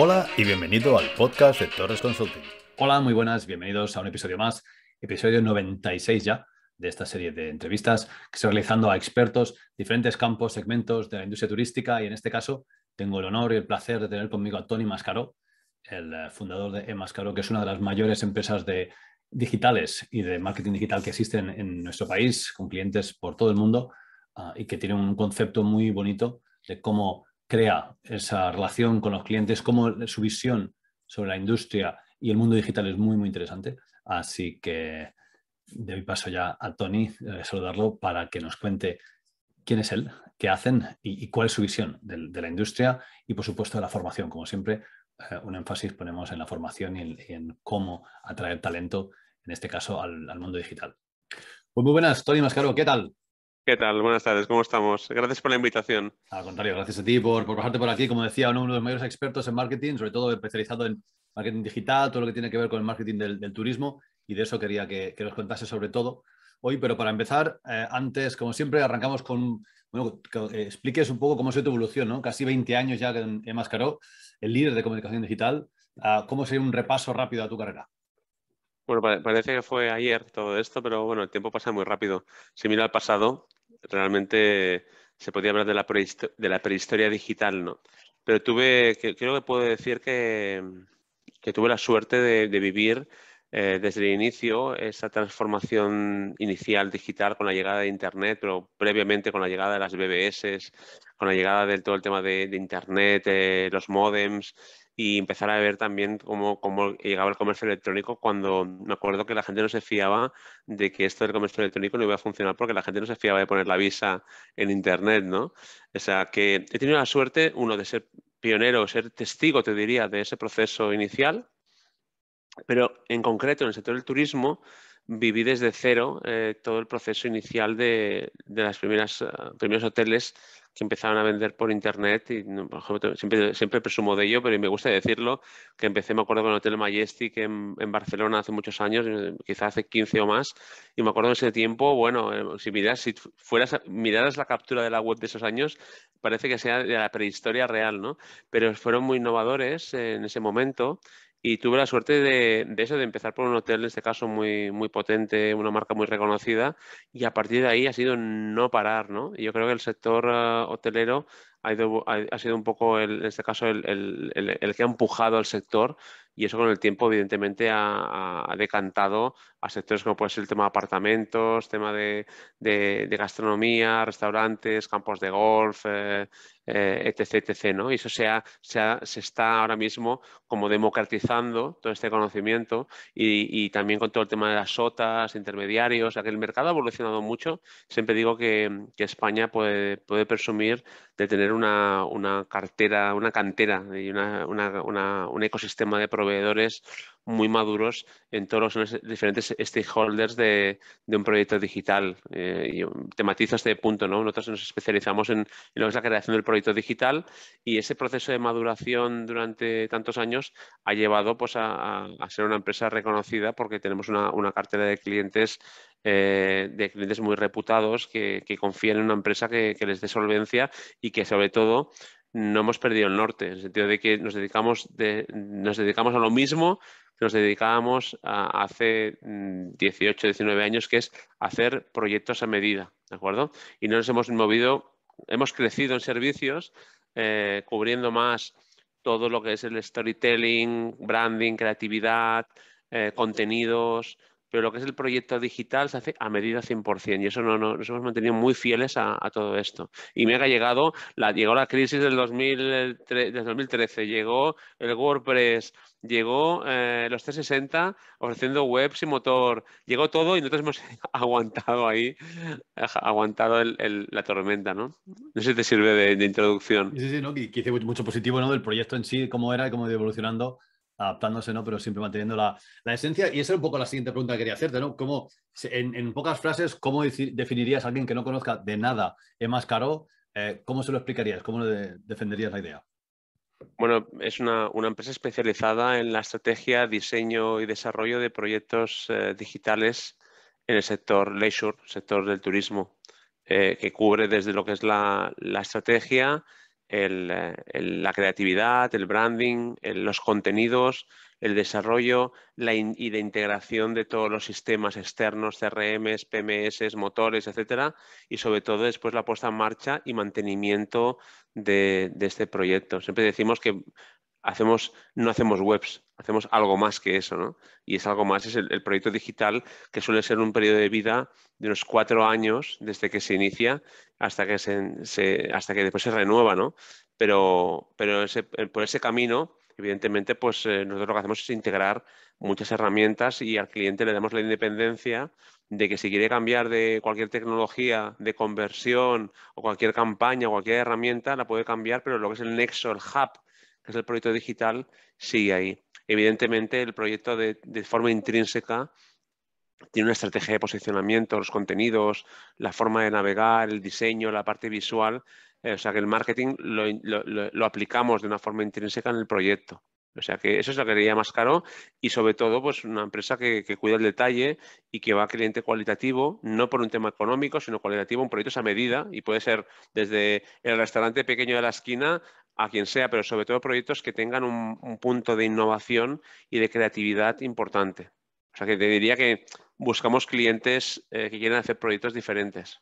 Hola y bienvenido al podcast de Torres Consulting. Hola, muy buenas, bienvenidos a un episodio más, episodio 96 ya de esta serie de entrevistas que estoy realizando a expertos, diferentes campos, segmentos de la industria turística y en este caso tengo el honor y el placer de tener conmigo a Tony Mascaró, el eh, fundador de eMascaró, que es una de las mayores empresas de digitales y de marketing digital que existen en nuestro país, con clientes por todo el mundo uh, y que tiene un concepto muy bonito de cómo crea esa relación con los clientes, cómo su visión sobre la industria y el mundo digital es muy, muy interesante. Así que doy paso ya a Tony, eh, saludarlo para que nos cuente quién es él, qué hacen y, cuál es su visión de, la industria y, por supuesto, de la formación. Como siempre, eh, un énfasis ponemos en la formación y en, cómo atraer talento, en este caso, al, al mundo digital. Pues muy buenas, Tony Mascaro, ¿qué tal? ¿Qué tal? Buenas tardes, ¿cómo estamos? Gracias por la invitación. Al contrario, gracias a ti por, por bajarte por aquí. Como decía, uno de los mayores expertos en marketing, sobre todo especializado en marketing digital, todo lo que tiene que ver con el marketing del, del turismo, y de eso quería que, que, nos contase sobre todo hoy. Pero para empezar, eh, antes, como siempre, arrancamos con, bueno, que, que expliques un poco cómo ha sido tu evolución, ¿no? Casi 20 años ya en Emascaró, el líder de comunicación digital. Uh, ¿Cómo sería un repaso rápido a tu carrera? Bueno, parece que fue ayer todo esto, pero bueno, el tiempo pasa muy rápido. Si mira al pasado, realmente se podía hablar de la, prehistoria, de la prehistoria digital, ¿no? Pero tuve, que, creo que puedo decir que, que tuve la suerte de, vivir eh, desde el inicio esa transformación inicial digital con la llegada de Internet, pero previamente con la llegada de las BBS, con la llegada de todo el tema de, de Internet, eh, los modems, y empezar a ver también cómo, cómo, llegaba el comercio electrónico cuando me acuerdo que la gente no se fiaba de que esto del comercio electrónico no iba a funcionar porque la gente no se fiaba de poner la visa en Internet, ¿no? O sea, que he tenido la suerte, uno, de ser pionero, ser testigo, te diría, de ese proceso inicial, pero en concreto en el sector del turismo viví desde cero eh, todo el proceso inicial de, de primeras uh, primeros hoteles que empezaron a vender por internet y siempre, siempre presumo de ello, pero me gusta decirlo, que empecé, me acuerdo, con el Hotel Majestic en, en, Barcelona hace muchos años, quizá hace 15 o más, y me acuerdo en ese tiempo, bueno, eh, si miras, si fueras, miraras la captura de la web de esos años, parece que sea de la prehistoria real, ¿no? Pero fueron muy innovadores en ese momento y tuve la suerte de, de, eso, de empezar por un hotel, en este caso muy, muy potente, una marca muy reconocida, y a partir de ahí ha sido no parar, ¿no? Y yo creo que el sector uh, hotelero ha, ido, ha, ha, sido un poco, el, en este caso, el, el, el, que ha empujado al sector y eso con el tiempo, evidentemente, ha, ha, decantado a sectores como puede ser el tema de apartamentos, tema de, de, de gastronomía, restaurantes, campos de golf, eh, eh, etc, etc, ¿no? Y eso se, ha, se, ha, se, está ahora mismo como democratizando todo este conocimiento y, y, también con todo el tema de las sotas, intermediarios, o sea que el mercado ha evolucionado mucho. Siempre digo que, que España puede, puede presumir de tener una, una, cartera, una cantera y una, una, un ecosistema de proveedores muy maduros en todos los diferentes stakeholders de, un proyecto digital. Eh, yo tematizo este punto, ¿no? Nosotros nos especializamos en, lo que es la creación del proyecto digital y ese proceso de maduración durante tantos años ha llevado pues, a, ser una empresa reconocida porque tenemos una, una cartera de clientes eh, de clientes muy reputados que, confían en una empresa que les dé solvencia y que sobre todo no hemos perdido el norte, en el sentido de que nos dedicamos, de, nos dedicamos a lo mismo que nos dedicábamos hace 18, mm, 19 años, que es hacer proyectos a medida, ¿de acuerdo? Y no nos hemos movido, hemos crecido en servicios, eh, cubriendo más todo lo que es el storytelling, branding, creatividad, eh, contenidos, pero lo que es el proyecto digital se hace a medida 100% y eso no, no, nos hemos mantenido muy fieles a, todo esto. Y me ha llegado, la, llegó la crisis del, 2003, del 2013, llegó el WordPress, llegó eh, los 360 ofreciendo webs y motor, llegó todo y nosotros hemos aguantado ahí, aguantado el, el, la tormenta, ¿no? No sé si te sirve de, de introducción. Sí, sí, ¿no? Que, que hice mucho positivo, ¿no? Del proyecto en sí, cómo era y cómo ido evolucionando adaptándose, ¿no? Pero siempre manteniendo la, la, esencia. Y esa es un poco la siguiente pregunta que quería hacerte, ¿no? ¿Cómo, en, en pocas frases, ¿cómo definirías a alguien que no conozca de nada Emascaró? Eh, ¿Cómo se lo explicarías? ¿Cómo le defenderías la idea? Bueno, es una, una, empresa especializada en la estrategia, diseño y desarrollo de proyectos eh, digitales en el sector leisure, sector del turismo, eh, que cubre desde lo que es la, la estrategia, la creatividad, el branding, los contenidos, el desarrollo y la integración de todos los sistemas externos, CRMs, PMS, motores, etcétera, y sobre todo después la puesta en marcha y mantenimiento de, este proyecto. Siempre decimos que hacemos, no hacemos webs, hacemos algo más que eso, ¿no? Y es algo más, es el, proyecto digital que suele ser un periodo de vida de unos cuatro años desde que se inicia hasta que, se, hasta que después se renueva, ¿no? Pero, pero por ese camino evidentemente, pues eh, nosotros lo que hacemos es integrar muchas herramientas y al cliente le damos la independencia de que si quiere cambiar de cualquier tecnología de conversión o cualquier campaña o cualquier herramienta, la puede cambiar, pero lo que es el nexo, el hub, que es el proyecto digital, sigue ahí. Evidentemente, el proyecto de, forma intrínseca tiene una estrategia de posicionamiento, los contenidos, la forma de navegar, el diseño, la parte visual, eh, o sea que el marketing lo, aplicamos de una forma intrínseca en el proyecto. O sea que eso es lo que haría más caro y sobre todo pues una empresa que, cuida el detalle y que va a cliente cualitativo, no por un tema económico, sino cualitativo, un proyecto a medida y puede ser desde el restaurante pequeño de la esquina a quien sea, pero sobre todo proyectos que tengan un, punto de innovación y de creatividad importante. O sea que te diría que buscamos clientes eh, que quieren hacer proyectos diferentes.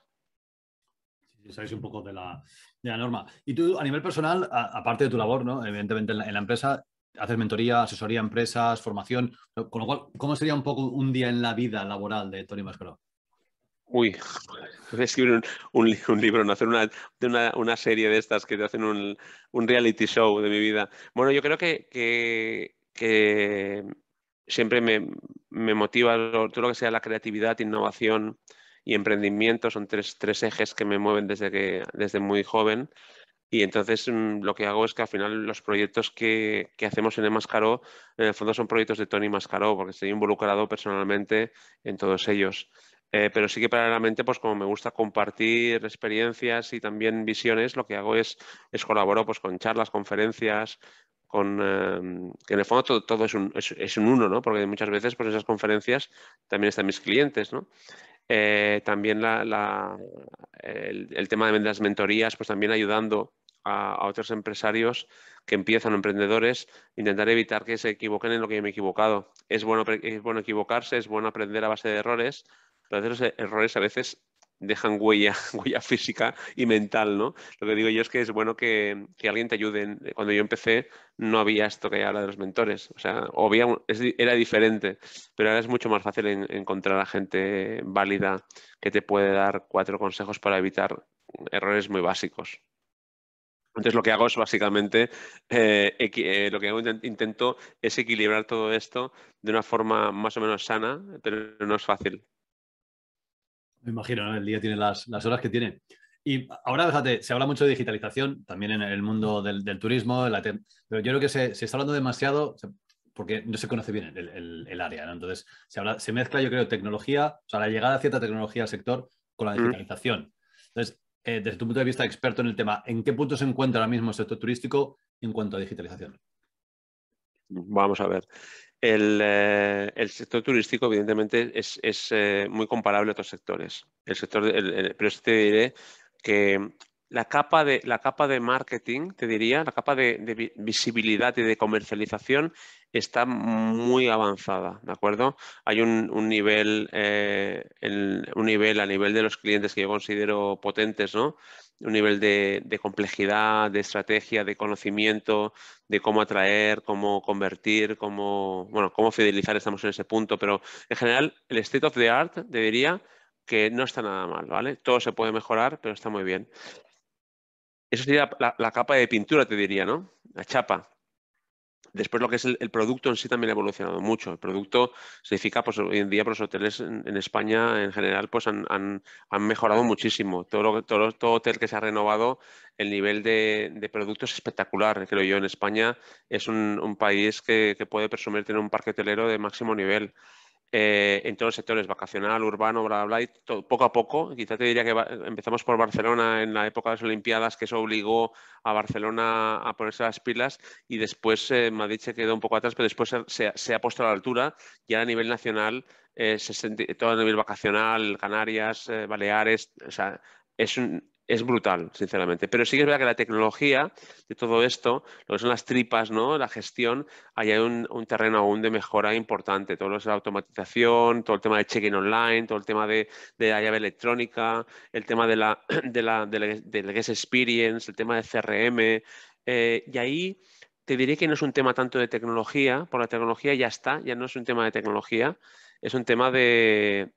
Sabéis un poco de la, de la norma. Y tú, a nivel personal, aparte de tu labor, ¿no? evidentemente en la, empresa, haces mentoría, asesoría a empresas, formación. Con lo cual, ¿cómo sería un poco un día en la vida laboral de Tony Mascaro? Uy, escribir un, un, libro, no hacer una, de una, serie de estas que te hacen un, un, reality show de mi vida. Bueno, yo creo que, que, siempre me, me, motiva todo lo que sea la creatividad, innovación, y emprendimiento son tres, tres ejes que me mueven desde, que, desde muy joven. Y entonces mm, lo que hago es que al final los proyectos que, que hacemos en Emascaro, en el fondo son proyectos de Tony Mascaró, porque estoy involucrado personalmente en todos ellos. Eh, pero sí que paralelamente, pues como me gusta compartir experiencias y también visiones, lo que hago es, es colaboro pues, con charlas, conferencias, con em, que en el fondo todo, todo es, un, es, es, un, uno, ¿no? Porque muchas veces pues esas conferencias también están mis clientes, ¿no? Eh, también el, tema de las mentorías, pues también ayudando a, otros empresarios que empiezan, emprendedores, intentar evitar que se equivoquen en lo que yo me he equivocado. Es bueno, es bueno equivocarse, es bueno aprender a base de errores, pero los errores a veces dejan huella, huella física y mental, ¿no? Lo que digo yo es que es bueno que, alguien te ayude. Cuando yo empecé no había esto que hay de los mentores, o sea, era diferente, pero ahora es mucho más fácil encontrar a gente válida que te puede dar cuatro consejos para evitar errores muy básicos. Entonces lo que hago es básicamente, eh, eh, lo que intento es equilibrar todo esto de una forma más o menos sana, pero no es fácil. Me imagino, ¿no? El día tiene las, horas que tiene. Y ahora, fíjate, se habla mucho de digitalización, también en el mundo del, turismo, pero yo creo que se, está hablando demasiado porque no se conoce bien el, área, ¿no? Entonces, se, habla, se mezcla, yo creo, tecnología, o sea, la llegada de cierta tecnología al sector con la digitalización. Entonces, eh, desde tu punto de vista experto en el tema, ¿en qué punto se encuentra ahora mismo el sector turístico en cuanto a digitalización? Vamos a ver. Eh, el, sector turístico, evidentemente, es, eh, muy comparable a otros sectores. El sector, pero te diré que la capa, de, la capa de marketing, te diría, la capa de, visibilidad y de comercialización está muy avanzada, ¿de acuerdo? Hay un, nivel, eh, un nivel a nivel de los clientes que yo considero potentes, ¿no? un nivel de, complejidad, de estrategia, de conocimiento, de cómo atraer, cómo convertir, cómo, bueno, cómo fidelizar, estamos en ese punto, pero en general el state of the art debería que no está nada mal, ¿vale? Todo se puede mejorar, pero está muy bien. Eso sería la capa de pintura, te diría, ¿no? La chapa. Después lo que es el, producto en sí también ha evolucionado mucho. El producto significa, pues hoy en día, pues, los hoteles en, España en general pues han, mejorado muchísimo. Todo, todo, todo, hotel que se ha renovado, el nivel de, de producto es espectacular. Creo yo, en España es un, país que, que, puede presumir tener un parque hotelero de máximo nivel. Eh, en todos los sectores, vacacional, urbano, bla, bla, bla, y poco a poco. Quizá te diría que empezamos por Barcelona en la época de las Olimpiadas, que eso obligó a Barcelona a ponerse las pilas y después eh, Madrid se quedó un poco atrás, pero después se, ha puesto a la altura y a nivel nacional, eh, todo a nivel vacacional, Canarias, Baleares, o sea, es un, es brutal, sinceramente. Pero sí que es verdad que la tecnología de todo esto, lo que son las tripas, ¿no? la gestión, hay un, terreno aún de mejora importante. Todo lo es la automatización, todo el tema de check-in online, todo el tema de, la llave electrónica, el tema de la, de la, del guest experience, el tema de CRM. Eh, y ahí te diré que no es un tema tanto de tecnología, por la tecnología ya está, ya no es un tema de tecnología, es un tema de,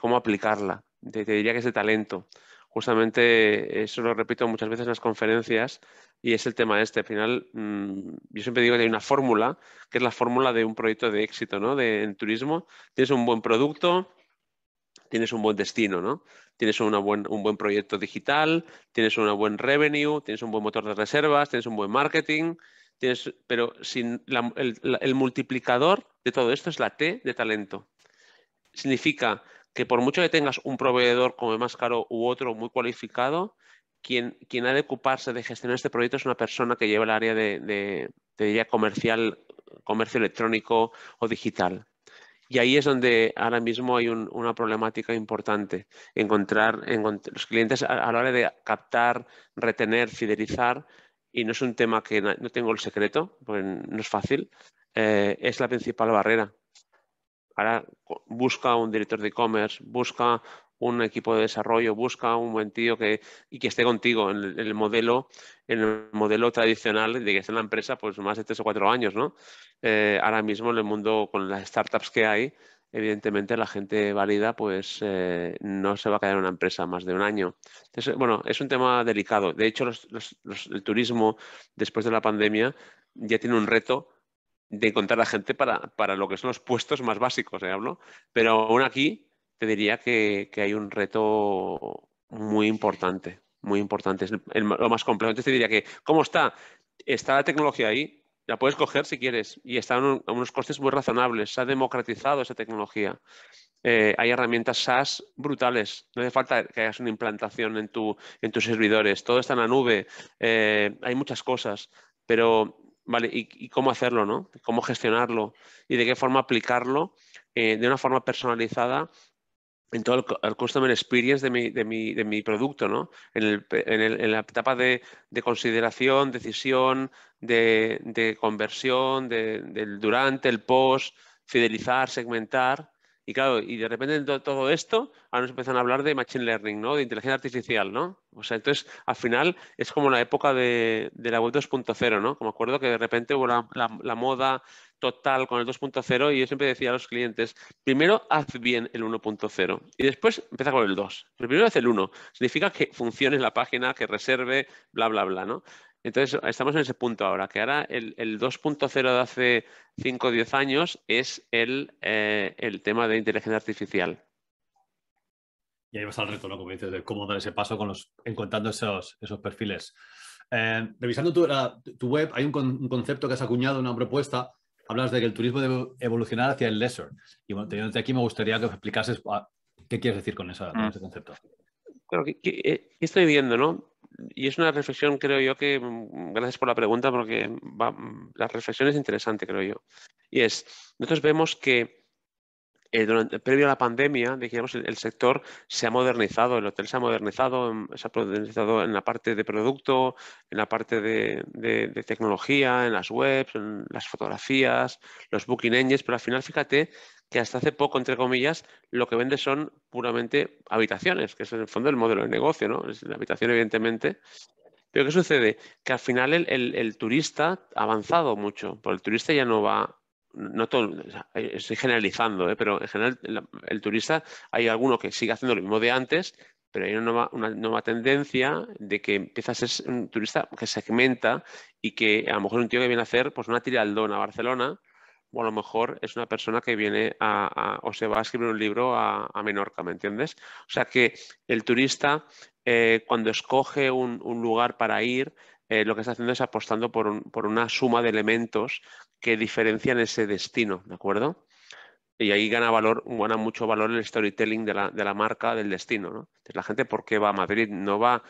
cómo aplicarla. te diría que es de talento justamente eso lo repito muchas veces en las conferencias y es el tema este. Al final, mm, yo siempre digo que hay una fórmula, que es la fórmula de un proyecto de éxito, ¿no? De, en turismo, tienes un buen producto, tienes un buen destino, ¿no? Tienes un buen proyecto digital, tienes un buen revenue, tienes un buen motor de reservas, tienes un buen marketing, tienes, pero sin el multiplicador de todo esto es la T de talento. Significa que por mucho que tengas un proveedor como más caro u otro muy cualificado, quien, quien ha de ocuparse de gestionar este proyecto es una persona que lleva el área de, de, comercial, comercio electrónico o digital. Y ahí es donde ahora mismo hay una problemática importante, encontrar, los clientes a, la hora de captar, retener, fidelizar, y no es un tema que no, tengo el secreto, no es fácil, eh, es la principal barrera. Ahora busca un director de e-commerce, busca un equipo de desarrollo, busca un buen tío que, y que esté contigo en el, modelo, en el modelo tradicional de que esté en la empresa pues más de tres o cuatro años, ¿no? Eh, ahora mismo en el mundo con las startups que hay, evidentemente la gente válida pues eh, no se va a quedar en una empresa más de un año. Entonces, bueno, es un tema delicado. De hecho, el turismo después de la pandemia ya tiene un reto de encontrar a gente para, para, lo que son los puestos más básicos, ¿eh? hablo. Pero aún aquí te diría que, que, hay un reto muy importante, muy importante. Es lo más complejo. Entonces te diría que, ¿cómo está? Está la tecnología ahí, la puedes coger si quieres y está a unos costes muy razonables. Se ha democratizado esa tecnología. Eh, hay herramientas SaaS brutales. No hace falta que hagas una implantación en, tu, en tus servidores. Todo está en la nube. Eh, hay muchas cosas. Pero ¿vale? Y, cómo hacerlo, ¿no? Cómo gestionarlo y de qué forma aplicarlo eh, de una forma personalizada en todo el, customer experience de mi, de mi, de mi producto, ¿no? En, el, en, el, en la etapa de, de, consideración, decisión, de, de conversión, del durante, el post, fidelizar, segmentar. Y claro, y de repente de todo esto, ahora nos empiezan a hablar de machine learning, ¿no? De inteligencia artificial, ¿no? O sea, entonces, al final, es como la época de, la web 2.0, ¿no? Como acuerdo que de repente hubo la, la, moda total con el 2.0 y yo siempre decía a los clientes, primero haz bien el 1.0 y después empieza con el 2. Pero primero haz el 1. Significa que funcione la página, que reserve, bla, bla, bla, ¿no? Entonces, estamos en ese punto ahora, que ahora el, 2.0 de hace 5 o 10 años es eh, el, tema de inteligencia artificial. Y ahí vas al reto, ¿no? Como dices, de cómo dar ese paso con los, encontrando esos, esos perfiles. Eh, revisando tu, tu, web, hay un, concepto que has acuñado, una propuesta. Hablas de que el turismo debe evolucionar hacia el leisure. Y bueno, teniéndote aquí, me gustaría que explicases ah, qué quieres decir con, mm. ese concepto. Claro, ¿qué, qué estoy viendo, no? Y es una reflexión, creo yo, que mm, gracias por la pregunta, porque mm, la reflexión es interesante, creo yo. Y es, nosotros vemos que eh, durante, previo a la pandemia, digamos, el, sector se ha modernizado, el hotel se ha modernizado, mm, se ha modernizado en la parte de producto, en la parte de, tecnología, en las webs, en las fotografías, los booking engines, pero al final, fíjate que hasta hace poco, entre comillas, lo que vende son puramente habitaciones, que es en el fondo el modelo de negocio, ¿no? Es la habitación, evidentemente. Pero ¿qué sucede? Que al final el, turista ha avanzado mucho, porque el turista ya no va no todo, estoy generalizando, ¿eh? pero en general el, turista hay alguno que sigue haciendo lo mismo de antes, pero hay una nueva, tendencia de que empieza a ser un turista que segmenta y que a lo mejor un tío que viene a hacer pues, una tiraldona a Barcelona o a lo mejor es una persona que viene a, o se va a escribir un libro a, Menorca, ¿me entiendes? O sea que el turista eh, cuando escoge un, lugar para ir, eh, lo que está haciendo es apostando por, una suma de elementos que diferencian ese destino, ¿de acuerdo? Y ahí gana valor, gana mucho valor el storytelling de la, marca del destino, ¿no? La gente, ¿por qué va a Madrid? No va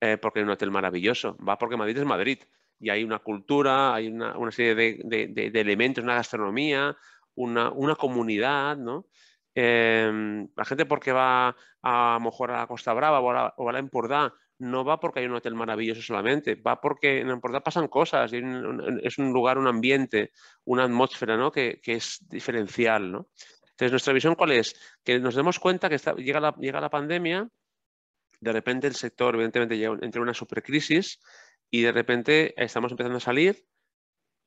eh, porque hay un hotel maravilloso, va porque Madrid es Madrid y hay una cultura, hay una, serie de, elementos, una gastronomía, una, comunidad, ¿no? Em, la gente porque va a, mejor a la Costa Brava o a la, o Empordà no va porque hay un hotel maravilloso solamente, va porque en Empordà pasan cosas, es un lugar, un ambiente, una atmósfera ¿no? que, es diferencial. ¿no? Entonces, nuestra visión cuál es? Que nos demos cuenta que llega, la, llega la pandemia, de repente el sector evidentemente llega, entra en una supercrisis y de repente estamos empezando a salir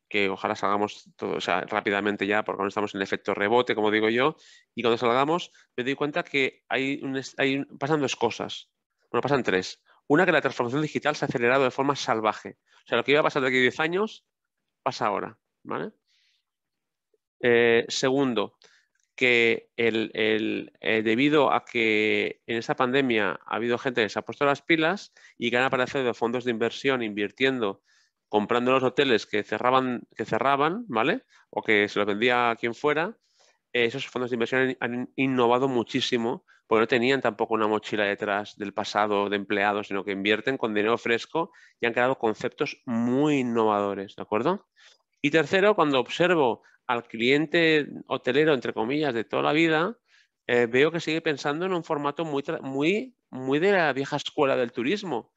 que ojalá salgamos todo, rápidamente ya, porque no estamos en efecto rebote, como digo yo, y cuando salgamos me doy cuenta que hay, hay pasan dos cosas. Bueno, pasan tres. Una, que la transformación digital se ha acelerado de forma salvaje. O sea, lo que iba a pasar de aquí a 10 años pasa ahora. ¿vale? Eh, segundo, que el, eh, debido a que en esta pandemia ha habido gente que se ha puesto las pilas y que han aparecido fondos de inversión invirtiendo comprando los hoteles que cerraban, que cerraban, ¿vale? O que se los vendía a quien fuera, esos fondos de inversión han innovado muchísimo porque no tenían tampoco una mochila detrás del pasado de empleados, sino que invierten con dinero fresco y han creado conceptos muy innovadores, ¿de acuerdo? Y tercero, cuando observo al cliente hotelero, entre comillas, de toda la vida, eh, veo que sigue pensando en un formato muy, muy, muy de la vieja escuela del turismo.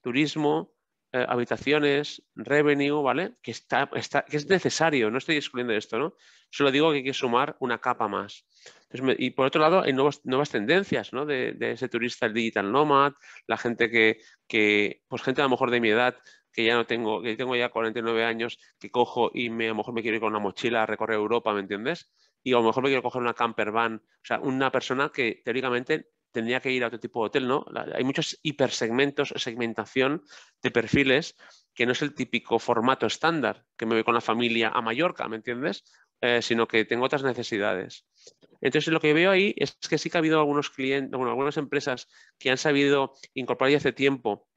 Turismo, eh, habitaciones, revenue, ¿vale? Que, está, que es necesario, no estoy excluyendo esto, ¿no? Solo digo que hay que sumar una capa más. Y por otro lado, hay nuevas tendencias, ¿no? De, ese turista, el digital nomad, la gente que, que, pues gente a lo mejor de mi edad, que ya no tengo, que tengo ya 49 años, que cojo y me, a lo mejor me quiero ir con una mochila a recorrer Europa, ¿me entiendes? Y a lo mejor me quiero coger una camper van, o sea, una persona que teóricamente tendría que ir a otro tipo de hotel, ¿no? Hay muchos hipersegmentos, segmentación de perfiles que no es el típico formato estándar, que me voy con la familia a Mallorca, ¿me entiendes? Eh, sino que tengo otras necesidades. Entonces, lo que veo ahí es que sí que ha habido algunos clientes, algunas empresas que han sabido incorporar ya hace tiempo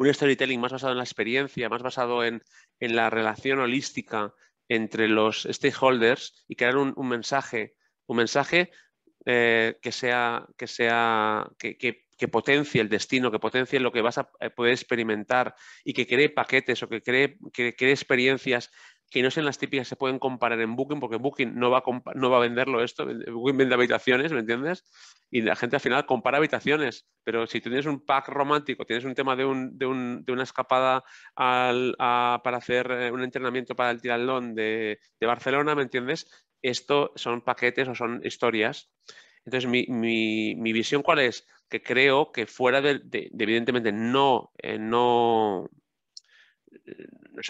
un storytelling más basado en la experiencia, más basado en, la relación holística entre los stakeholders y crear un, un mensaje, un mensaje eh, que sea, que, sea que, que, potencie el destino, que potencie lo que vas a eh, poder experimentar y que cree paquetes o que cree, que cree experiencias que no sean las típicas que se pueden comparar en Booking, porque Booking no va, a no va a venderlo esto, Booking vende habitaciones, ¿me entiendes? Y la gente al final compara habitaciones, pero si tienes un pack romántico, tienes un tema de, un, de, un, de una escapada al, para hacer eh, un entrenamiento para el tiralón de, de Barcelona, ¿me entiendes? esto son paquetes o son historias. Entonces, mi, visión cuál es? Que creo que fuera de, evidentemente, no, eh, no,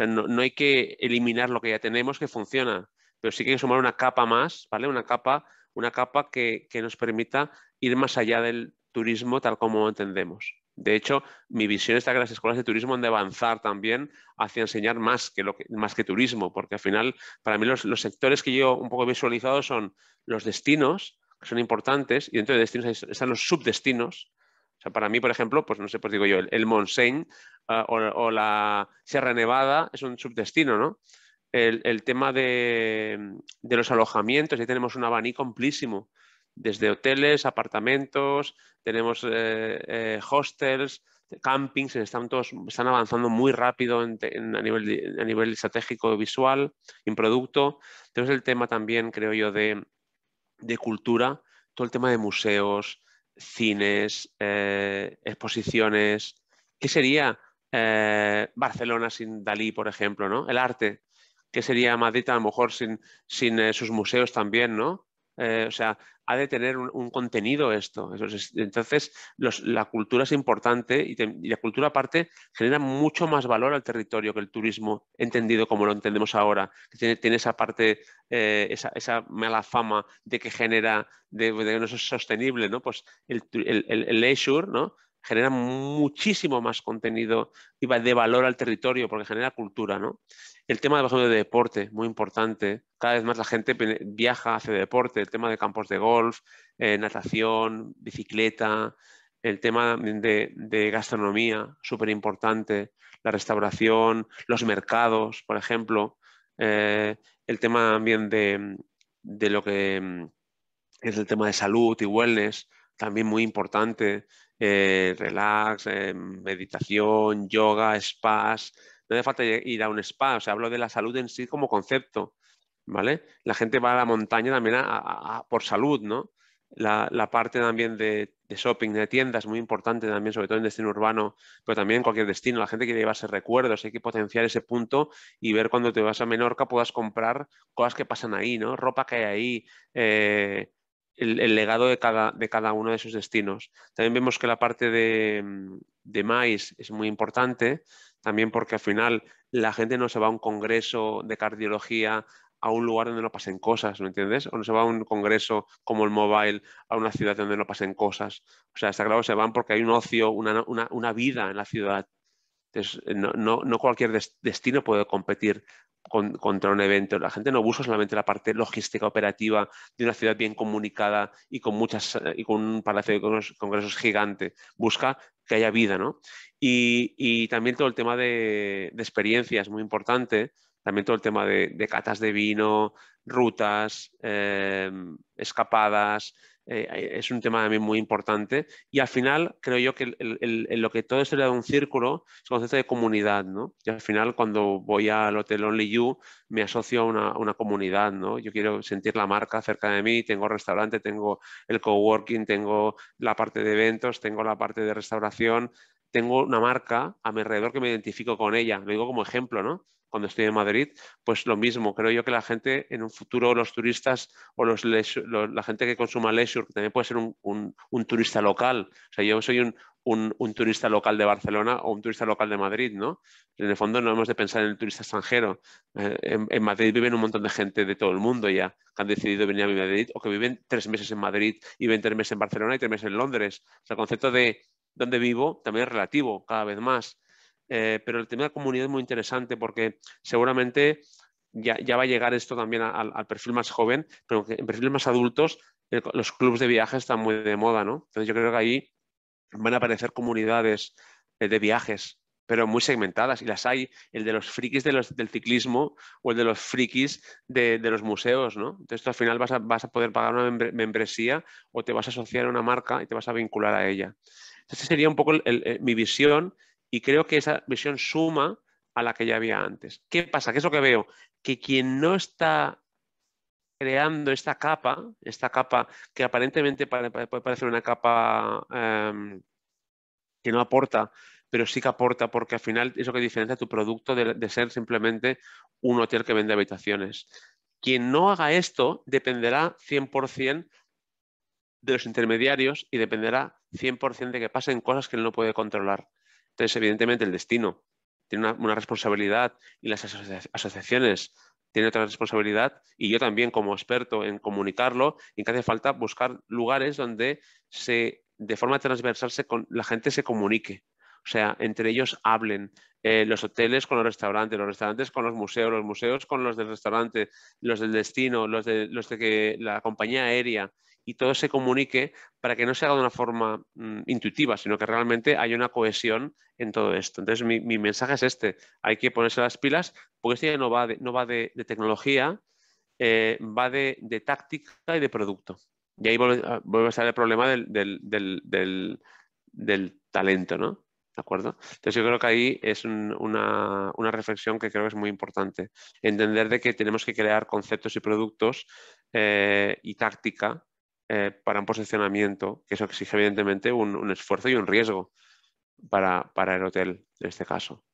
no, hay que eliminar lo que ya tenemos que funciona, pero sí que hay que sumar una capa más, ¿vale? Una capa, una capa que, que nos permita ir más allá del turismo tal como lo entendemos. De hecho, mi visión está que las escuelas de turismo han de avanzar también hacia enseñar más que, lo más que turismo, porque al final, para mí los, sectores que yo un poco he visualizado son los destinos, que son importantes, y dentro de destinos están los subdestinos. O sea, para mí, por ejemplo, pues no sé, pues digo yo, el, Monseigne ah, o, la Sierra Nevada es un subdestino, ¿no? El, tema de, los alojamientos, ahí tenemos un abanico amplísimo desde hoteles, apartamentos, tenemos eh, eh, hostels, campings, están, todos, están avanzando muy rápido a, nivel, a nivel estratégico visual, en producto. Tenemos el tema también, creo yo, de, cultura, todo el tema de museos, cines, eh, exposiciones. ¿Qué sería Barcelona sin Dalí, por ejemplo? ¿no? El arte. ¿Qué sería Madrid a lo mejor sin, sin sus museos también? ¿no? Eh, o sea, ha de tener un, contenido esto. Entonces, la cultura es importante y, la cultura aparte genera mucho más valor al territorio que el turismo, entendido como lo entendemos ahora, que tiene, esa parte, eh, esa, mala fama de que genera, de, que no es sostenible, ¿no? Pues el, el leisure, ¿no? Genera muchísimo más contenido de valor al territorio porque genera cultura, ¿no? El tema de, de deporte, muy importante. Cada vez más la gente viaja, hace deporte, el tema de campos de golf, eh, natación, bicicleta, el tema de, gastronomía, súper importante, la restauración, los mercados, por ejemplo, eh, el tema también de, de lo que mm, es el tema de salud y wellness, también muy importante, eh, relax, eh, meditación, yoga, spas. No hace falta ir a un spa, o sea, hablo de la salud en sí como concepto. ¿vale? La gente va a la montaña también por salud, ¿no? La, parte también de, shopping, de tiendas, muy importante también, sobre todo en destino urbano, pero también en cualquier destino. La gente quiere llevarse recuerdos, hay que potenciar ese punto y ver cuando te vas a Menorca puedas comprar cosas que pasan ahí, ¿no? Ropa que hay ahí, eh, el, legado de cada, de cada uno de esos destinos. También vemos que la parte de, de maíz es muy importante, también porque al final la gente no se va a un congreso de cardiología a un lugar donde no pasen cosas, ¿me entiendes? O no se va a un congreso como el mobile a una ciudad donde no pasen cosas. O sea, está claro, se van porque hay un ocio, una, vida en la ciudad. Entonces, no, cualquier destino puede competir contra un evento. La gente no busca solamente la parte logística operativa de una ciudad bien comunicada y con muchas y con un palacio de congresos gigante. Busca que haya vida, ¿no? Y, también todo el tema de, de experiencia es muy importante también todo el tema de, catas de vino, rutas, eh, escapadas, eh, es un tema también muy importante. Y al final creo yo que lo que todo esto le da un círculo es el concepto de comunidad, ¿no? Y al final cuando voy al Hotel Only You me asocio a una, comunidad, ¿no? Yo quiero sentir la marca cerca de mí, tengo restaurante, tengo el coworking, tengo la parte de eventos, tengo la parte de restauración, tengo una marca a mi alrededor que me identifico con ella. Lo digo como ejemplo, ¿no? Cuando estoy en Madrid, pues lo mismo. Creo yo que la gente en un futuro, los turistas o los, la gente que consuma leisure, también puede ser un, turista local. O sea, yo soy un, turista local de Barcelona o un turista local de Madrid, ¿no? En el fondo no hemos de pensar en el turista extranjero. Eh, en, Madrid viven un montón de gente de todo el mundo ya que han decidido venir a Madrid o que viven tres meses en Madrid y viven tres meses en Barcelona y tres meses en Londres. O sea, el concepto de dónde vivo también es relativo cada vez más. Eh, pero el tema de la comunidad es muy interesante porque seguramente ya, va a llegar esto también al, perfil más joven, pero en perfiles más adultos los clubes de viajes están muy de moda, ¿no? Entonces yo creo que ahí van a aparecer comunidades eh, de viajes, pero muy segmentadas, y las hay, el de los frikis del ciclismo o el de los frikis de, los museos, ¿no? Entonces tú al final vas a, poder pagar una membresía o te vas a asociar a una marca y te vas a vincular a ella. Entonces sería un poco mi visión y creo que esa visión suma a la que ya había antes. ¿Qué pasa? ¿Qué es lo que veo? Que quien no está creando esta capa, esta capa que aparentemente puede parecer una capa em, que no aporta, pero sí que aporta porque al final es lo que diferencia tu producto de, ser simplemente un hotel que vende habitaciones. Quien no haga esto dependerá 100% de los intermediarios y dependerá 100% de que pasen cosas que él no puede controlar. Entonces, evidentemente, el destino tiene una, responsabilidad y las asociaciones tienen otra responsabilidad y yo también como experto en comunicarlo y que hace falta buscar lugares donde se, de forma transversal la gente se comunique. O sea, entre ellos hablen eh, los hoteles con los restaurantes, los restaurantes con los museos, los museos con los del restaurante, los del destino, los de, los de que, la compañía aérea y todo se comunique para que no se haga de una forma mm, intuitiva, sino que realmente haya una cohesión en todo esto. Entonces, mi, mensaje es este, hay que ponerse las pilas, porque esto ya no va de, no va de, tecnología, eh, va de, táctica y de producto. Y ahí vuelve, a estar el problema del, talento, ¿no? ¿De acuerdo? Entonces yo creo que ahí es una, reflexión que creo que es muy importante. Entender de que tenemos que crear conceptos y productos eh, y táctica eh, para un posicionamiento, que eso exige evidentemente un, esfuerzo y un riesgo para, el hotel en este caso.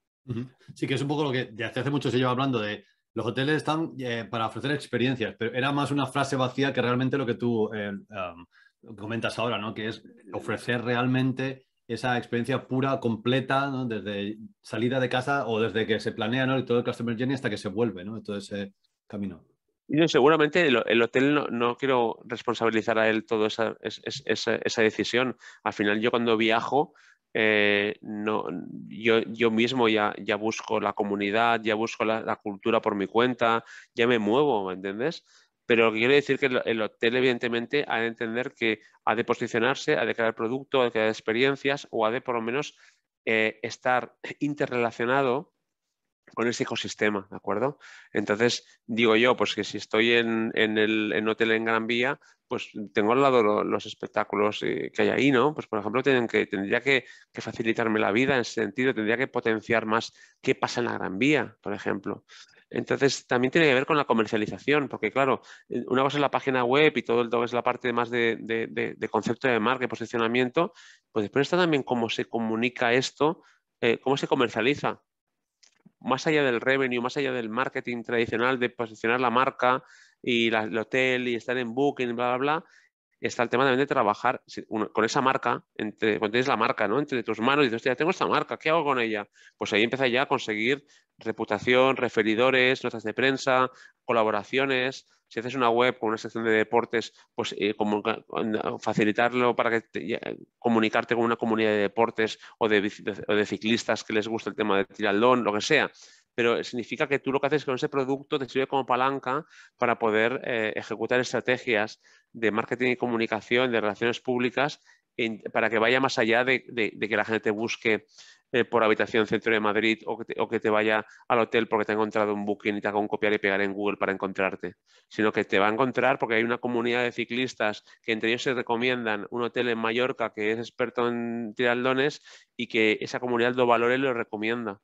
Sí, que es un poco lo que desde hace mucho se lleva hablando de los hoteles están eh, para ofrecer experiencias, pero era más una frase vacía que realmente lo que tú eh, comentas ahora, ¿no? Que es ofrecer realmente esa experiencia pura, completa, desde salida de casa o desde que se planea ¿no? todo el customer journey hasta que se vuelve, ¿no? todo ese camino seguramente el, hotel no, quiero responsabilizar a él toda esa, esa, decisión. Al final yo cuando viajo, eh, no, yo, yo, mismo ya, ya, busco la comunidad, ya busco la, cultura por mi cuenta, ya me muevo, ¿me entiendes? Pero quiero decir que el, hotel evidentemente ha de entender que ha de posicionarse, ha de crear producto, ha de crear experiencias o ha de por lo menos eh, estar interrelacionado con ese ecosistema, ¿de acuerdo? Entonces, digo yo, pues que si estoy en, el hotel en Gran Vía, pues tengo al lado los espectáculos eh, que hay ahí, ¿no? Pues por ejemplo, tienen que, tendría que, facilitarme la vida en ese sentido, tendría que potenciar más qué pasa en la Gran Vía, por ejemplo. Entonces, también tiene que ver con la comercialización, porque claro, eh, una cosa es la página web y todo que es la parte más de, concepto de marca y posicionamiento, pues después está también cómo se comunica esto, eh, cómo se comercializa. Más allá del revenue, más allá del marketing tradicional de posicionar la marca y el hotel y estar en booking, bla, bla, bla, está el tema también de trabajar con esa marca, entre, cuando tienes la marca ¿no? entre tus manos y dices, ya tengo esta marca, ¿qué hago con ella? Pues ahí empieza ya a conseguir reputación, referidores, notas de prensa, colaboraciones. Si haces una web con una sección de deportes, pues eh, facilitarlo para que comunicarte con una comunidad de deportes o de, de, ciclistas que les gusta el tema de tiraldón, lo que sea. Pero significa que tú lo que haces con ese producto te sirve como palanca para poder eh, ejecutar estrategias de marketing y comunicación, de relaciones públicas, para que vaya más allá de, que la gente te busque eh, por habitación centro de Madrid o que, te, vaya al hotel porque te ha encontrado un booking y te haga un copiar y pegar en Google para encontrarte, sino que te va a encontrar porque hay una comunidad de ciclistas que entre ellos se recomiendan un hotel en Mallorca que es experto en tiraldones y que esa comunidad lo valora y lo recomienda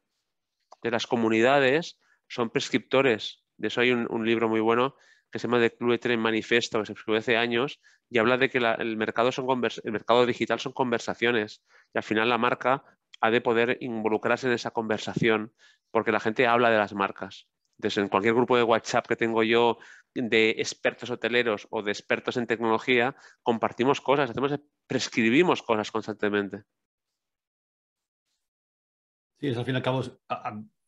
de las comunidades son prescriptores. De eso hay un, libro muy bueno que se llama The Clue Train Manifesto, que se escribió hace años, y habla de que el, mercado son el mercado digital son conversaciones. Y al final la marca ha de poder involucrarse en esa conversación, porque la gente habla de las marcas. Entonces, en cualquier grupo de WhatsApp que tengo yo de expertos hoteleros o de expertos en tecnología, compartimos cosas, hacemos, prescribimos cosas constantemente. Sí, es al fin y al cabo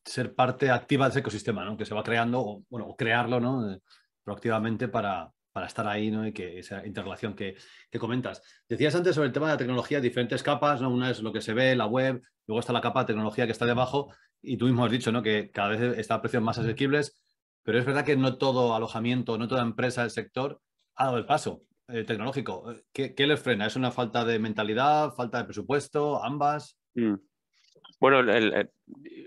ser parte activa de ese ecosistema, ¿no? Que se va creando, o, bueno, crearlo, ¿no? Proactivamente para, para estar ahí, ¿no? Y que esa interrelación que, que, comentas. Decías antes sobre el tema de la tecnología, diferentes capas, ¿no? Una es lo que se ve, la web, luego está la capa de tecnología que está debajo, y tú mismo has dicho, ¿no? Que cada vez está a precios más asequibles, pero es verdad que no todo alojamiento, no toda empresa del sector ha dado el paso eh, tecnológico. ¿Qué, ¿Qué, les frena? ¿Es una falta de mentalidad, falta de presupuesto, ambas? Mm. Bueno,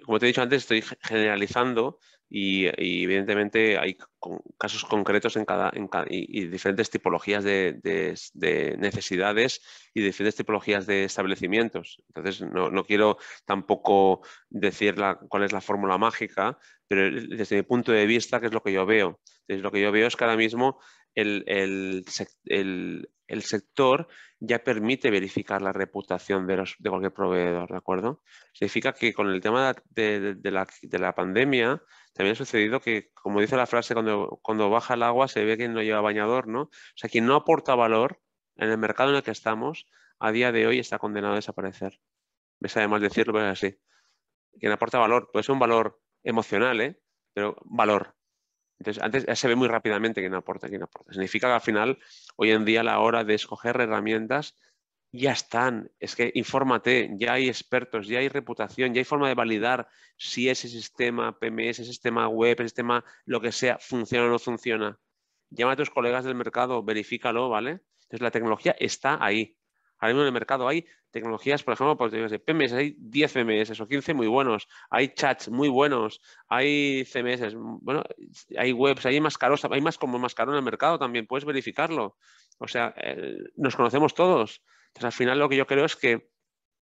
como te he dicho antes, estoy generalizando y, evidentemente hay casos concretos en cada, y, diferentes tipologías de, necesidades y diferentes tipologías de establecimientos. Entonces, no, quiero tampoco decir cuál es la fórmula mágica, pero desde mi punto de vista, ¿qué es lo que yo veo? Desde lo que yo veo es que ahora mismo el sector ya permite verificar la reputación de, los, cualquier proveedor, ¿de acuerdo? Significa que con el tema de, la, pandemia también ha sucedido que, como dice la frase, cuando, cuando baja el agua se ve que no lleva bañador, ¿no? O sea, quien no aporta valor en el mercado en el que estamos, a día de hoy está condenado a desaparecer. Me sabe mal decirlo, pero es así. Quien aporta valor, puede ser un valor emocional, ¿eh? pero valor. Entonces, antes ya se ve muy rápidamente quién aporta, quién aporta. Significa que al final, hoy en día, la hora de escoger herramientas, ya están. Es que infórmate, ya hay expertos, ya hay reputación, ya hay forma de validar si ese sistema PMS, ese sistema web, ese sistema lo que sea, funciona o no funciona. Llama a tus colegas del mercado, verifícalo, ¿vale? Entonces, la tecnología está ahí. Ahora mismo en el mercado hay tecnologías, por ejemplo, pues, de PMS, hay 10 CMS o 15 muy buenos, hay chats muy buenos, hay CMS, bueno, hay webs, hay más caros, hay más como más caro en el mercado también, puedes verificarlo. O sea, nos conocemos todos. Entonces, al final lo que yo creo es que,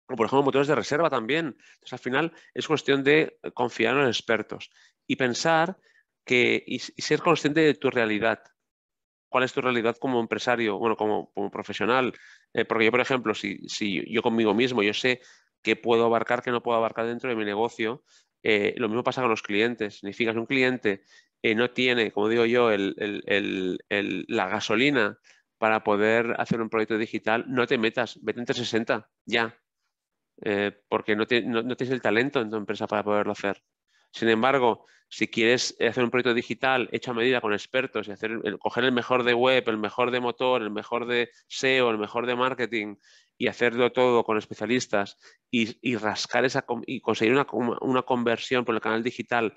o por ejemplo, motores de reserva también. Entonces, al final es cuestión de confiar en los expertos y pensar que, y ser consciente de tu realidad cuál es tu realidad como empresario, bueno, como, profesional. Eh, porque yo, por ejemplo, si, yo conmigo mismo, yo sé qué puedo abarcar, qué no puedo abarcar dentro de mi negocio, eh, lo mismo pasa con los clientes. Significa que un cliente eh, no tiene, como digo yo, la gasolina para poder hacer un proyecto digital, no te metas, vete en 360, ya. porque no, no tienes el talento en tu empresa para poderlo hacer. Sin embargo, si quieres hacer un proyecto digital hecho a medida con expertos y hacer, coger el mejor de web, el mejor de motor, el mejor de SEO, el mejor de marketing y hacerlo todo con especialistas y, rascar esa y conseguir una, conversión por el canal digital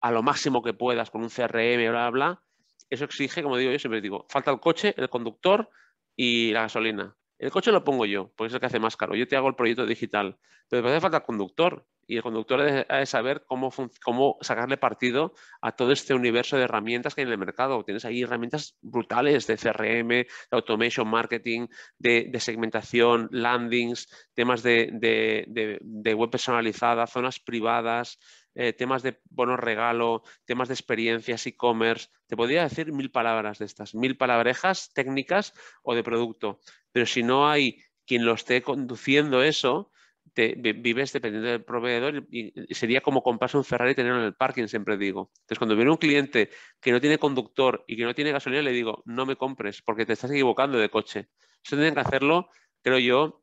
a lo máximo que puedas con un CRM, bla, bla, bla, eso exige, como digo yo, siempre digo, falta el coche, el conductor y la gasolina. El coche lo pongo yo, porque es el que hace más caro. Yo te hago el proyecto digital, pero me hace falta el conductor y el conductor ha de saber cómo, cómo sacarle partido a todo este universo de herramientas que hay en el mercado. Tienes ahí herramientas brutales de CRM, de automation marketing, de, segmentación, landings, temas de, web personalizada, zonas privadas, eh, temas de bonos regalo, temas de experiencias, e-commerce. Te podría decir mil palabras de estas, mil palabrejas técnicas o de producto. Pero si no hay quien lo esté conduciendo eso, vives dependiendo del proveedor y, sería como comprarse un Ferrari y tenerlo en el parking, siempre digo. Entonces, cuando viene un cliente que no tiene conductor y que no tiene gasolina, le digo, no me compres porque te estás equivocando de coche. Eso tienen que hacerlo, creo yo,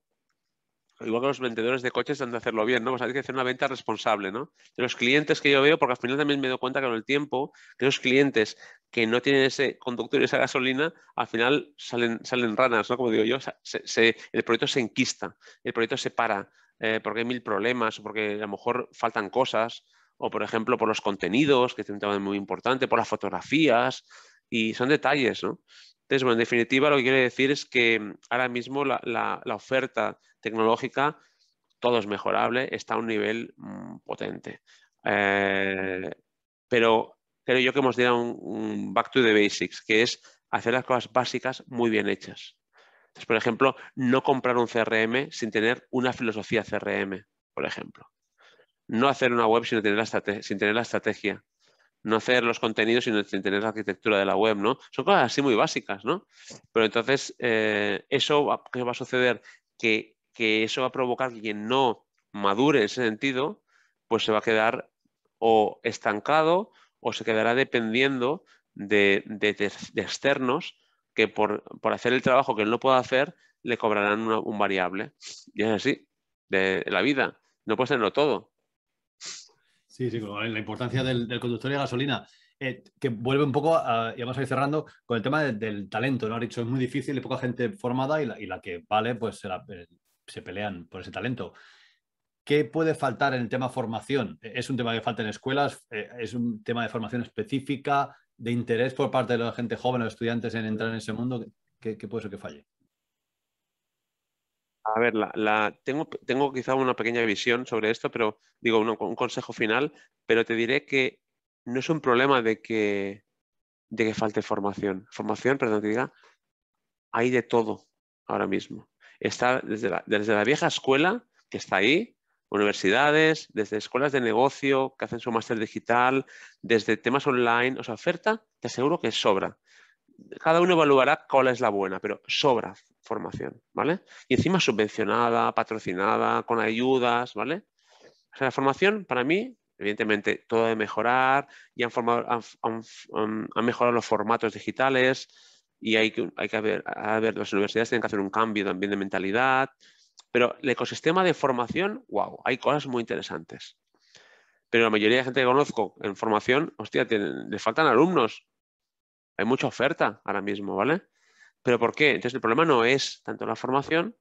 igual que los vendedores de coches han de hacerlo bien, ¿no? Pues hay que hacer una venta responsable, ¿no? De los clientes que yo veo, porque al final también me doy cuenta que con el tiempo, que los clientes que no tienen ese conductor y esa gasolina, al final salen, salen ranas, ¿no? Como digo yo, el proyecto se enquista, el proyecto se para, eh, porque hay mil problemas, porque a lo mejor faltan cosas, o por ejemplo por los contenidos, que es un tema muy importante, por las fotografías, y son detalles, ¿no? Entonces, bueno, en definitiva, lo que quiero decir es que ahora mismo la, oferta tecnológica, todo es mejorable, está a un nivel mm, potente. Eh, pero creo yo que hemos dado un back to the basics, que es hacer las cosas básicas muy bien hechas por ejemplo, no comprar un CRM sin tener una filosofía CRM, por ejemplo. No hacer una web sin tener la, sin tener la estrategia. No hacer los contenidos sin, tener la arquitectura de la web, ¿no? Son cosas así muy básicas, ¿no? Pero entonces, eh, eso ¿qué va a suceder? Que, eso va a provocar que quien no madure en ese sentido, pues se va a quedar o estancado o se quedará dependiendo de externos que por, hacer el trabajo que él no puede hacer, le cobrarán un variable. Y es así, de, la vida. No puede serlo todo. Sí, sí, la importancia del, conductor de gasolina. Eh, que vuelve un poco, a, y vamos a ir cerrando, con el tema del talento, ¿no? Ha dicho, es muy difícil, hay poca gente formada y la, que vale, pues eh, se, pelean por ese talento. ¿Qué puede faltar en el tema formación? ¿Es un tema que falta en escuelas? Eh, ¿Es un tema de formación específica? De interés por parte de la gente joven o estudiantes en entrar en ese mundo, ¿qué, puede ser que falle? A ver, la, tengo, tengo, quizá una pequeña visión sobre esto, pero digo, un, consejo final, pero te diré que no es un problema de que, de que falte formación. Formación, perdón, te diga, hay de todo ahora mismo. Está desde la, desde la vieja escuela, que está ahí, universidades, desde escuelas de negocio que hacen su máster digital, desde temas online, o sea, oferta, te aseguro que sobra. Cada uno evaluará cuál es la buena, pero sobra formación, ¿vale? Y encima subvencionada, patrocinada, con ayudas, ¿vale? O sea, la formación, para mí, evidentemente, todo de mejorar y han, formado, han, mejorado los formatos digitales y hay que, hay que ver, las universidades tienen que hacer un cambio también de mentalidad, pero el ecosistema de formación, wow, hay cosas muy interesantes. Pero la mayoría de gente que conozco en formación, hostia, le faltan alumnos. Hay mucha oferta ahora mismo, ¿vale? ¿Pero por qué? Entonces el problema no es tanto la formación,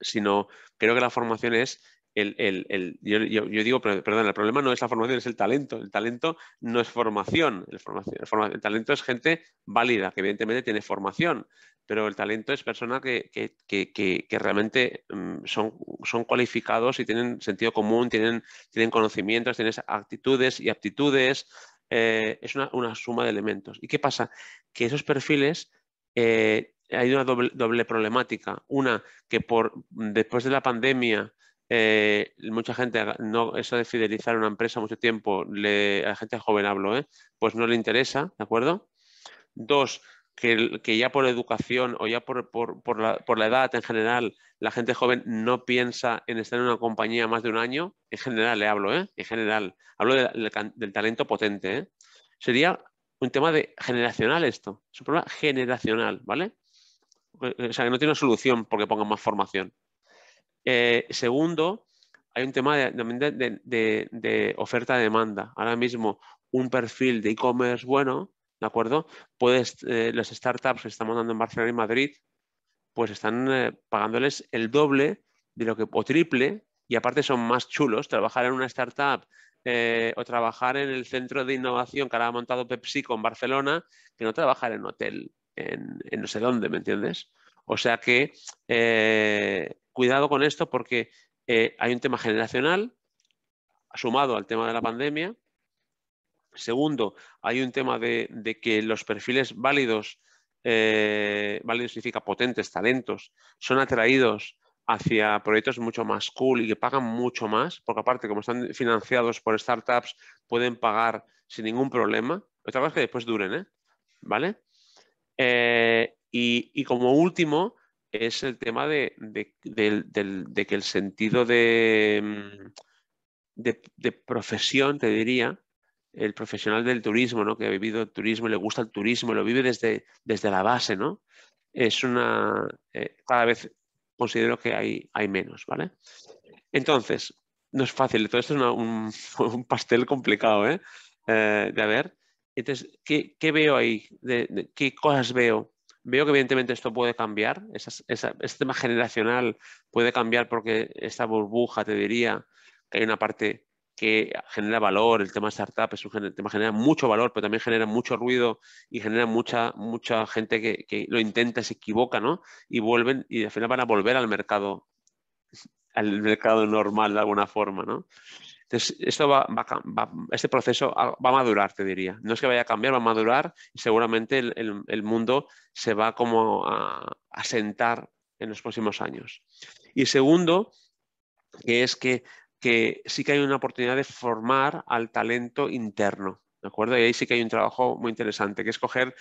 sino creo que la formación es el, yo, digo, perdón, el problema no es la formación, es el talento. El talento no es formación. El, formación, el, talento es gente válida, que evidentemente tiene formación, pero el talento es persona que, realmente mm, son, son, cualificados y tienen sentido común, tienen, tienen conocimientos, tienen actitudes y aptitudes. Eh, es una, suma de elementos. ¿Y qué pasa? Que esos perfiles eh, hay una doble, doble, problemática. Una, que por después de la pandemia eh, mucha gente, no, eso de fidelizar una empresa mucho tiempo, a la gente joven hablo, ¿eh? pues no le interesa, ¿de acuerdo? Dos, que, ya por educación o ya por, por, la, por, la, edad en general, la gente joven no piensa en estar en una compañía más de un año, en general le hablo, ¿eh? en general, hablo del talento potente. ¿eh? Sería un tema de generacional esto, es un problema generacional, ¿vale? O sea, que no tiene solución porque pongan más formación. Eh, segundo, hay un tema de, oferta-demanda. Ahora mismo, un perfil de e-commerce bueno, ¿de acuerdo? Puedes, eh, las startups que están montando en Barcelona y Madrid, pues están eh, pagándoles el doble de lo que, o triple, y aparte son más chulos. Trabajar en una startup o trabajar en el centro de innovación que ahora ha montado PepsiCo en Barcelona, que no trabajar en hotel en, no sé dónde, ¿me entiendes? O sea que cuidado con esto porque eh, hay un tema generacional sumado al tema de la pandemia. Segundo, hay un tema de, que los perfiles válidos, eh, válidos significa potentes, talentos, son atraídos hacia proyectos mucho más cool y que pagan mucho más, porque aparte, como están financiados por startups, pueden pagar sin ningún problema. Otra cosa es que después duren, ¿eh? ¿Vale? Eh, y, como último, es el tema de, que el sentido mm, de, profesión, te diría, el profesional del turismo, ¿no? que ha vivido el turismo, le gusta el turismo, lo vive desde, desde la base, ¿no? Es una. Eh, cada vez considero que hay, hay menos, ¿vale? Entonces, no es fácil, todo esto es un, pastel complicado ¿eh? ¿eh? de ver. Entonces, ¿qué, veo ahí? ¿Qué cosas veo? Veo que evidentemente esto puede cambiar, este tema generacional puede cambiar porque esta burbuja, te diría, que hay una parte que genera valor, el tema startup es un tema que genera mucho valor, pero también genera mucho ruido y genera mucha, mucha gente que, lo intenta, se equivoca, ¿no? Y vuelven, y al final van a volver al mercado, al mercado normal de alguna forma, ¿no? Entonces, esto va, este proceso va a madurar, te diría. No es que vaya a cambiar, va a madurar seguramente el, mundo se va como a, a sentar en los próximos años. Y segundo, que es que que sí que hay una oportunidad de formar al talento interno, ¿de acuerdo? Y ahí sí que hay un trabajo muy interesante, que es coger,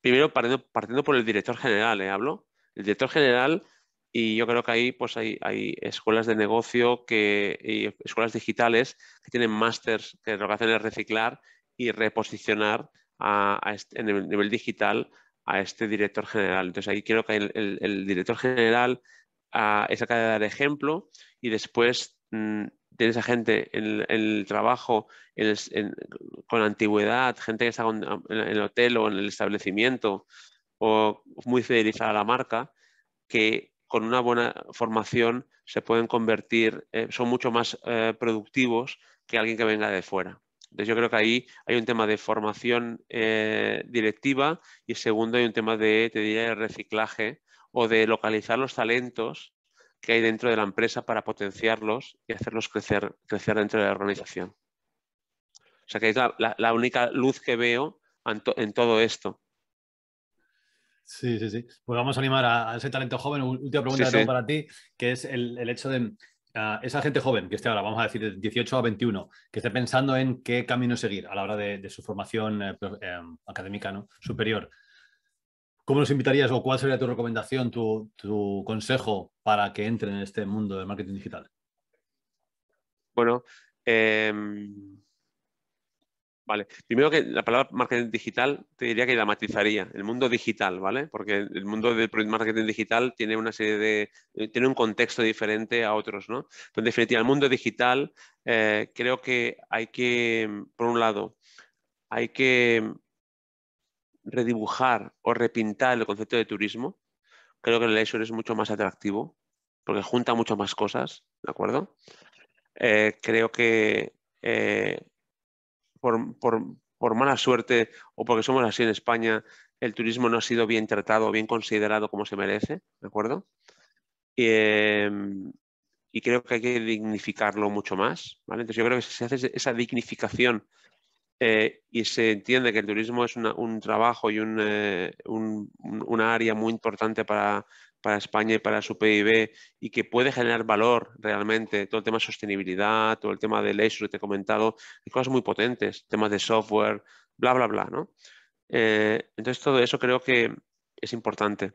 primero partiendo, por el director general, ¿eh? Hablo. El director general, y yo creo que ahí pues hay, escuelas de negocio que, y escuelas digitales que tienen másters que lo que hacen es reciclar y reposicionar este, en el nivel digital a este director general. Entonces ahí creo que el, director general a, es acaba de dar ejemplo y después mm, tienes a gente en, el trabajo con antigüedad, gente que está en, el hotel o en el establecimiento o muy fidelizada a la marca, que con una buena formación se pueden convertir, eh, son mucho más eh, productivos que alguien que venga de fuera. Entonces yo creo que ahí hay un tema de formación eh, directiva y segundo hay un tema de, de reciclaje o de localizar los talentos que hay dentro de la empresa para potenciarlos y hacerlos crecer, crecer dentro de la organización. O sea que es la, única luz que veo en, todo esto. Sí, sí, sí. Pues vamos a animar a, ese talento joven. Última pregunta que tengo para ti, que es el, hecho de esa gente joven que esté ahora, vamos a decir, de 18 a 21, que esté pensando en qué camino seguir a la hora de, su formación eh, eh, académica ¿no? superior. ¿Cómo los invitarías o cuál sería tu recomendación, tu, consejo para que entren en este mundo del marketing digital? Bueno, em, vale. Primero que la palabra marketing digital te diría que la matizaría, el mundo digital, ¿vale? Porque el mundo del marketing digital tiene una serie de, eh, tiene un contexto diferente a otros, ¿no? Pero en definitiva, el mundo digital eh, creo que hay que, por un lado, hay que redibujar o repintar el concepto de turismo, creo que el leisure es mucho más atractivo porque junta mucho más cosas, ¿de acuerdo? Eh, creo que por, mala suerte o porque somos así en España, el turismo no ha sido bien tratado, bien considerado como se merece, ¿de acuerdo? Em, y creo que hay que dignificarlo mucho más, ¿vale? Entonces yo creo que si se hace esa dignificación eh, y se entiende que el turismo es un trabajo y eh, un, una área muy importante para, para, España y para su PIB y que puede generar valor realmente, todo el tema de sostenibilidad, todo el tema de leisure que te he comentado, cosas muy potentes, temas de software, bla, bla, bla, ¿no? Eh, entonces todo eso creo que es importante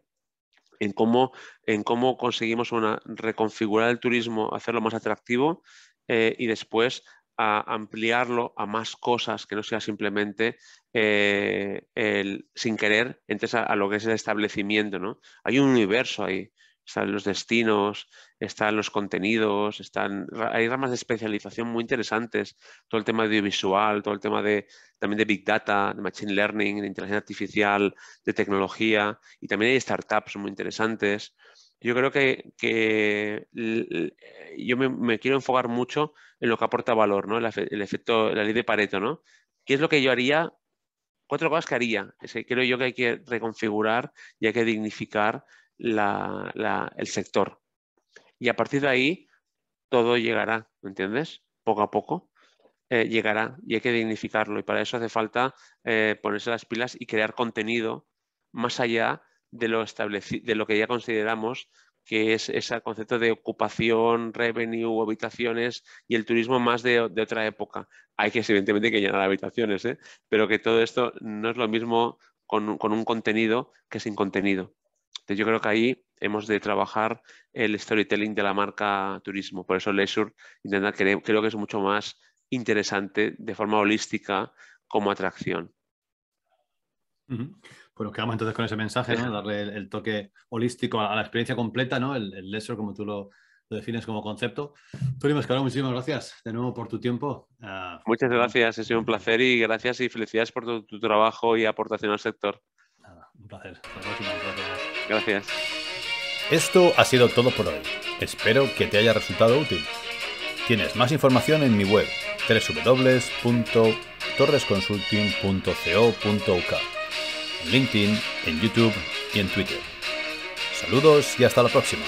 en cómo, en cómo conseguimos una, reconfigurar el turismo, hacerlo más atractivo y después a ampliarlo a más cosas que no sea simplemente eh, el, sin querer entres a, lo que es el establecimiento. ¿no? Hay un universo ahí. Están los destinos, están los contenidos, están, hay ramas de especialización muy interesantes. Todo el tema audiovisual, todo el tema de, también de Big Data, de Machine Learning, de inteligencia artificial, de tecnología. Y también hay startups muy interesantes. Yo creo que, yo me, quiero enfocar mucho en lo que aporta valor, ¿no? El, efecto, la ley de Pareto, ¿no? ¿Qué es lo que yo haría? Cuatro cosas que haría. creo yo que hay que reconfigurar y hay que dignificar el sector. Y a partir de ahí, todo llegará, ¿me entiendes? Poco a poco. eh, llegará y hay que dignificarlo. Y para eso hace falta eh, ponerse las pilas y crear contenido más allá de lo, de lo que ya consideramos que es ese concepto de ocupación, revenue, habitaciones y el turismo más de, otra época. Hay que, evidentemente, llenar habitaciones, ¿eh? pero que todo esto no es lo mismo con, un contenido que sin contenido. Entonces, yo creo que ahí hemos de trabajar el storytelling de la marca turismo. Por eso Leisure intenta, creo, creo que es mucho más interesante de forma holística como atracción. Pues nos quedamos entonces con ese mensaje, ¿no? Darle el, toque holístico a, la experiencia completa, ¿no? El, el como tú lo, defines como concepto. Tony muchísimas gracias de nuevo por tu tiempo. Ah, Muchas gracias, ha sido un placer y gracias y felicidades por tu, trabajo y aportación al sector. un placer. gracias. Gracias. Esto ha sido todo por hoy. Espero que te haya resultado útil. Tienes más información en mi web www.torresconsulting.co.uk LinkedIn, en YouTube y en Twitter. Saludos y hasta la próxima.